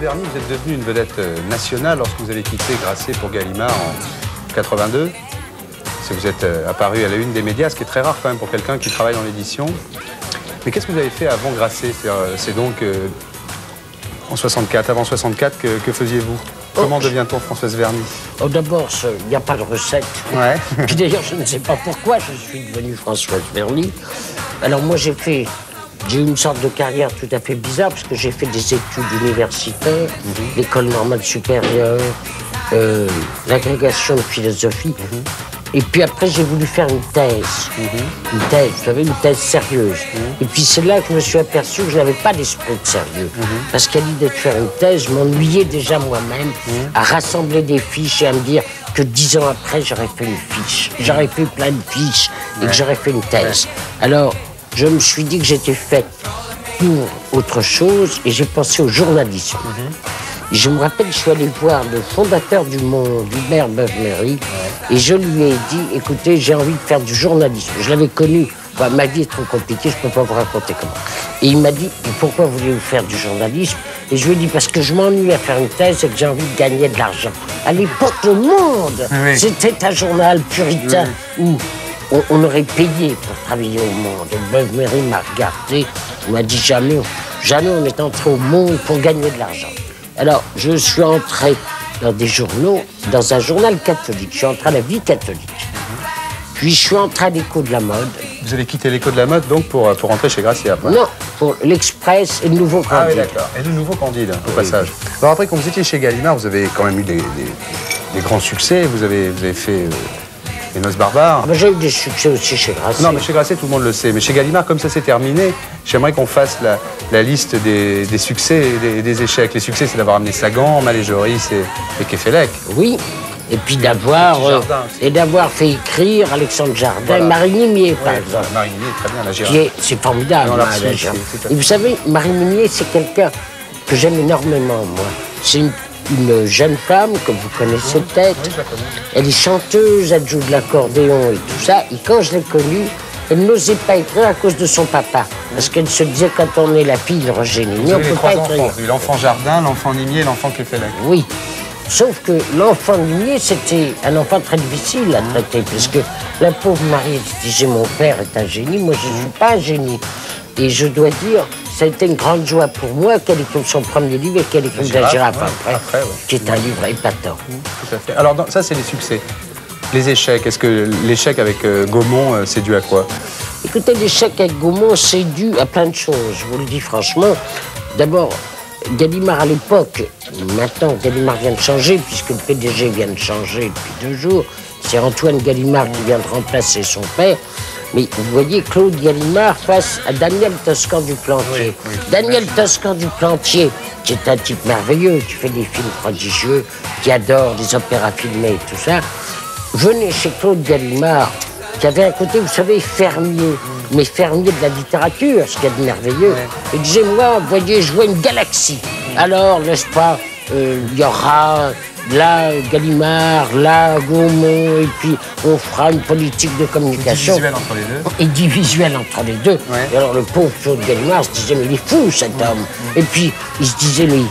Verny, vous êtes devenu une vedette euh, nationale lorsque vous avez quitté Grasset pour Gallimard en 82. Si vous êtes euh, apparu à la une des médias, ce qui est très rare quand même pour quelqu'un qui travaille dans l'édition. Mais qu'est-ce que vous avez fait avant Grasset? C'est-à-dire, euh, C'est donc euh, en 64, avant 64, que, que faisiez-vous? Comment Oh. devient-on Françoise Verny Oh, D'abord, il n'y a pas de recette. Ouais. Puis d'ailleurs, je ne sais pas pourquoi je suis devenue Françoise Verny. Alors moi, j'ai fait... J'ai eu une sorte de carrière tout à fait bizarre parce que j'ai fait des études universitaires, l'école normale supérieure, euh, l'agrégation de philosophie. Et puis après, j'ai voulu faire une thèse. Une thèse, vous savez, une thèse sérieuse. Et puis c'est là que je me suis aperçu que je n'avais pas d'esprit de sérieux. Parce qu'à l'idée de faire une thèse, je m'ennuyais déjà moi-même à rassembler des fiches et à me dire que dix ans après, j'aurais fait une fiche. J'aurais fait plein de fiches et que j'aurais fait une thèse. Alors, je me suis dit que j'étais faite pour autre chose et j'ai pensé au journalisme. Et Je me rappelle, je suis allé voir le fondateur du Monde, Hubert Beuve-Méry, et je lui ai dit, écoutez, j'ai envie de faire du journalisme. Je l'avais connu, Enfin, ma vie est trop compliquée, je ne peux pas vous raconter comment. Et il m'a dit, pourquoi voulez-vous faire du journalisme? Et je lui ai dit, parce que je m'ennuie à faire une thèse et que j'ai envie de gagner de l'argent. À l'époque, le Monde, Oui. c'était un journal puritain où on, on aurait payé pour travailler au Monde. Et Beuve-Méry m'a regardé, m'a dit, jamais, jamais on est entré au Monde pour gagner de l'argent. Alors, je suis entré dans des journaux, dans un journal catholique. Je suis entré à la vie catholique. Puis je suis entré à l'écho de la mode. Vous avez quitté l'écho de la mode donc pour, pour rentrer chez Gracia après Non, pour l'Express et le Nouveau Ah oui, Candide. d'accord. Et le nouveau Candide, au passage. Alors après, quand vous étiez chez Gallimard, vous avez quand même eu des, des- des grands succès. Vous avez, vous avez fait euh, Les Noces Barbares. Ah J'ai eu des succès aussi chez Grasset. Non, mais chez Grasset, tout le monde le sait. Mais chez Gallimard, comme ça s'est terminé, j'aimerais qu'on fasse la, la liste des, des succès et des, des échecs. Les succès, c'est d'avoir amené Sagan, Maléjoris et, et Kefelec. Oui. Et puis d'avoir euh, et d'avoir fait écrire Alexandre Jardin, Voilà. Marie Nimier, par exemple. Marigny, très bien, la Gérard. est, c'est formidable. L'a Gérard. Et vous savez, Marie Minier, c'est quelqu'un que j'aime énormément, moi. C'est une, une jeune femme que vous connaissez peut-être. Elle est chanteuse, elle joue de l'accordéon et tout ça. Et quand je l'ai connue, elle n'osait pas écrire à cause de son papa. Parce qu'elle se disait, quand on est la fille de Roger Nimier, on ne peut pas écrire. L'enfant Jardin, l'enfant Nimier et l'enfant Kefelec. Oui. Sauf que l'enfant Lumier, c'était un enfant très difficile à traiter, parce que la pauvre Marie elle disait mon père est un génie, moi je ne suis pas un génie. Et je dois dire, ça a été une grande joie pour moi qu'elle écrive son premier livre et qu'elle écrive La girafe, girafe ouais. après, Après, ouais. qui est un livre épatant. Tout à fait. Alors, dans- ça, c'est les succès. Les échecs, est-ce que l'échec avec euh, Gaumont, euh, c'est dû à quoi? Écoutez, l'échec avec Gaumont, c'est dû à plein de choses, je vous le dis franchement. D'abord, Gallimard à l'époque, maintenant Gallimard vient de changer, puisque le PDG vient de changer depuis deux jours, c'est Antoine Gallimard qui vient de remplacer son père. Mais vous voyez Claude Gallimard face à Daniel Toscan du Plantier. Daniel Toscan du Plantier, qui est un type merveilleux, qui fait des films prodigieux, qui adore les opéras filmés et tout ça, venez chez Claude Gallimard, qui avait un côté, vous savez, fermier, mais fermier de la littérature, ce qu'il y a de merveilleux. Et disait, moi, voyez, je vois une galaxie. Alors, n'est-ce pas, euh, il y aura là Gallimard, là Gaumont, et puis on fera une politique de communication. Visuel entre les deux. Et dit visuel entre les deux. Ouais. Et alors le pauvre Claude Gallimard se disait, mais il est fou cet homme. Et puis il se disait, mais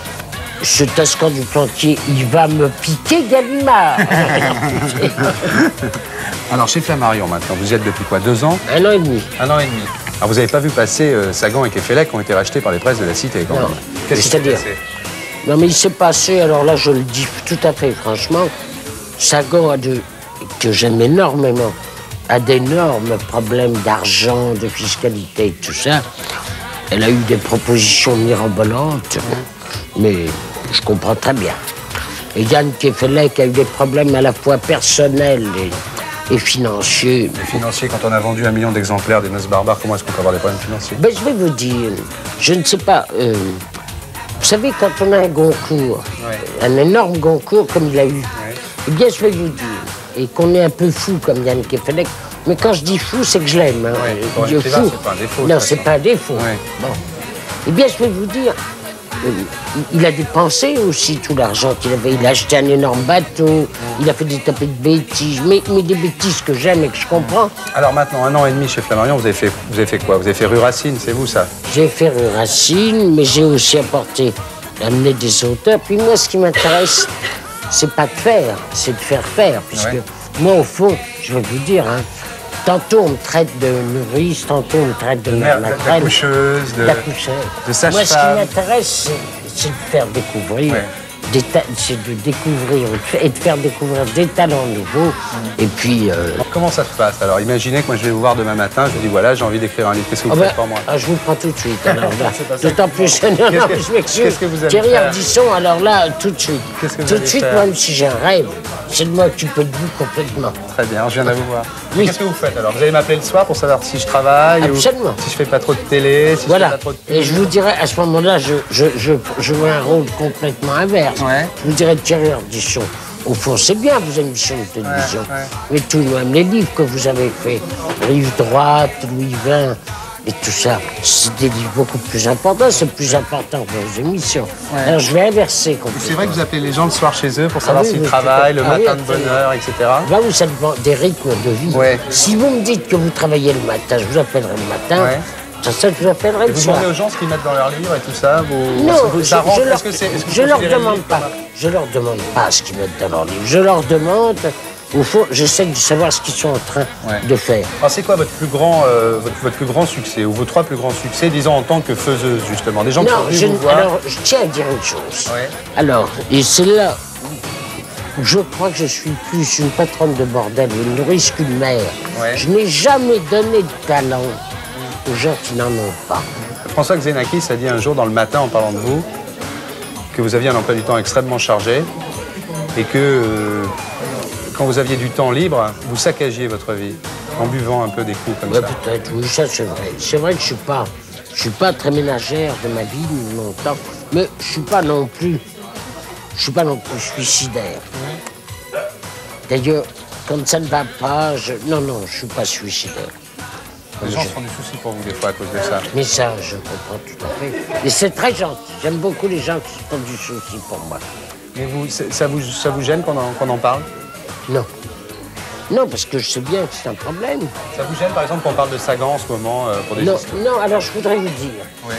ce Toscan du Plantier, il va me piquer Gallimard. Alors, chez Flammarion, maintenant, vous y êtes depuis quoi Deux ans Un an et demi. Un an et demi. Alors, vous n'avez pas vu passer euh, Sagan et Kefelec qui ont été rachetés par les presses de la Cité, quand Non. même. Qu'est-ce qui s'est Non, mais il s'est passé, alors là, je le dis tout à fait franchement, Sagan a de, que j'aime énormément, a d'énormes problèmes d'argent, de fiscalité et tout ça. Elle a eu des propositions mirobolantes, mais je comprends très bien. Et Yann Kefelec a eu des problèmes à la fois personnels et, et financiers. Financier, quand on a vendu un million d'exemplaires des Noces Barbares, comment est-ce qu'on peut avoir des problèmes financiers? Ben, je vais vous dire, je ne sais pas. euh, savez, quand on a un Goncourt, un énorme Goncourt comme il a eu, eh bien, je vais vous dire, et qu'on est un peu fou comme Yann Kefelec, mais quand je dis fou, c'est que je l'aime. Hein. Ouais, fou. c'est pas un défaut, Non, c'est pas un défaut. Bon. Eh bien, je vais vous dire, il a dépensé aussi tout l'argent qu'il avait. Il a acheté un énorme bateau, il a fait des tapés de bêtises, mais, mais des bêtises que j'aime et que je comprends. Alors maintenant, un an et demi chez Flammarion, vous avez fait, vous avez fait quoi? Vous avez fait Rue Racine, c'est vous ça? J'ai fait Rue Racine, mais j'ai aussi apporté amener des auteurs. Puis moi, ce qui m'intéresse, c'est pas de faire, c'est de faire faire. Puisque Ouais. moi, au fond, je vais vous dire, hein, tantôt on me traite de nourrice, tantôt on me traite de mère Mère, de- de... De Moi, ce qui m'intéresse, c'est- de faire découvrir. Ouais. C'est de découvrir et de faire découvrir des talents nouveaux. Et puis. euh, comment ça se passe Alors, imaginez que moi je vais vous voir demain matin, je vous dis voilà, j'ai envie d'écrire un livre. Qu'est-ce que vous ah ben, faites pour moi? ah, je vous prends tout de suite. Alors d'autant plus. Non, je m'excuse. qu'est-ce que vous allez Thierry Ardisson, alors là, tout de suite. Qu'est-ce que vous tout de suite, même si j'ai un rêve, c'est de m'occuper de vous complètement. Très bien, je viens de vous voir. Oui. Qu'est-ce que vous faites alors? Vous allez m'appeler le soir pour savoir si je travaille Absolument. ou si je fais pas trop de télé, si je Voilà. fais pas trop de Et je vous dirais, à ce moment-là, je, je, je, je jouais un rôle complètement inverse. Ouais. Je vous dirais, Thierry Ardisson, au fond, c'est bien vos émissions de télévision. Ouais, ouais. Mais tout de même, les livres que vous avez faits, Rive droite, Louis XX, et tout ça, c'est des livres beaucoup plus importants, c'est plus important que vos émissions. Ouais. Alors je vais inverser complètement. C'est vrai que vous appelez les gens le soir chez eux pour savoir Ah oui, s'ils travaillent, le. Ah oui, matin de bonne heure, etc. Là où ça dépend des rythmes de vie. Si vous me dites que vous travaillez le matin, je vous appellerai le matin. Ouais. Ça, ça, je vous appellerai Et le vous soir. demandez aux gens ce qu'ils mettent dans leurs livres et tout ça vous... Non, vous- je, ça je leur, que c'est- que vous je leur considérez le demande pas. Je leur demande pas ce qu'ils mettent dans leur livre. Je leur demande, au fond, j'essaie de savoir ce qu'ils sont en train Ouais. de faire. Alors c'est quoi votre plus grand, euh, votre, votre plus grand succès ou vos trois plus grands succès, disons en tant que faiseuse justement, des gens Non, je, vous voir. alors, je tiens à dire une chose. Ouais. Alors, et c'est là où je crois que je suis plus une patronne de bordel une nourrice qu'une mère. Ouais. Je n'ai jamais donné de talent aux gens qui n'en ont pas. François Xenakis a dit un jour dans le matin en parlant de vous que vous aviez un emploi du temps extrêmement chargé et que euh, quand vous aviez du temps libre, vous saccagiez votre vie en buvant un peu des coups comme Ouais, ça. peut-être, oui, ça c'est vrai. C'est vrai que je suis pas, je suis pas très ménagère de ma vie ni de mon temps, mais je suis pas non plus, je suis pas non plus suicidaire. D'ailleurs, quand ça ne va pas, je, non, non, je suis pas suicidaire. Les gens se font du souci pour vous des fois à cause de ça. Mais ça, je comprends tout à fait. Et c'est très gentil. J'aime beaucoup les gens qui se font du souci pour moi. Mais vous, ça vous, ça vous gêne qu'on en, qu'on en parle? Non. Non, parce que je sais bien que c'est un problème. Ça vous gêne par exemple qu'on parle de Sagan en ce moment euh, pour des Non, histoires? non, alors je voudrais vous dire, Ouais.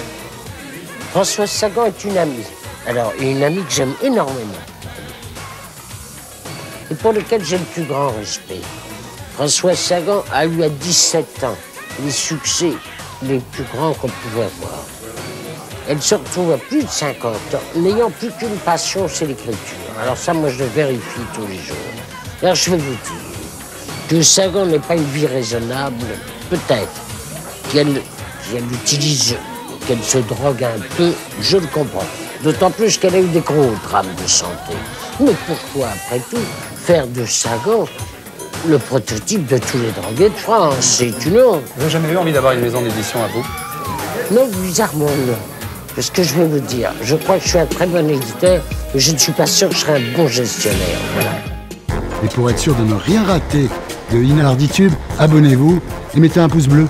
Françoise Sagan est une amie. Alors, une amie que j'aime énormément. Et pour laquelle j'ai le plus grand respect. Françoise Sagan a eu à 17 ans les succès les plus grands qu'on pouvait avoir. Elle se retrouve à plus de 50 ans, n'ayant plus qu'une passion, c'est l'écriture. Alors ça, moi, je le vérifie tous les jours. Alors, je vais vous dire que Sagan n'est pas une vie raisonnable, peut-être qu'elle qu'elle utilise, qu'elle se drogue un peu, je le comprends. D'autant plus qu'elle a eu des gros drames de santé. Mais pourquoi, après tout, faire de Sagan le prototype de tous les drogués de France C'est une honte. Vous n'avez jamais eu envie d'avoir une maison d'édition à vous? Non, bizarrement, non. Parce que je vais vous dire, je crois que je suis un très bon éditeur, mais je ne suis pas sûr que je serai un bon gestionnaire. Voilà. Et pour être sûr de ne rien rater de Inalarditube, abonnez-vous et mettez un pouce bleu.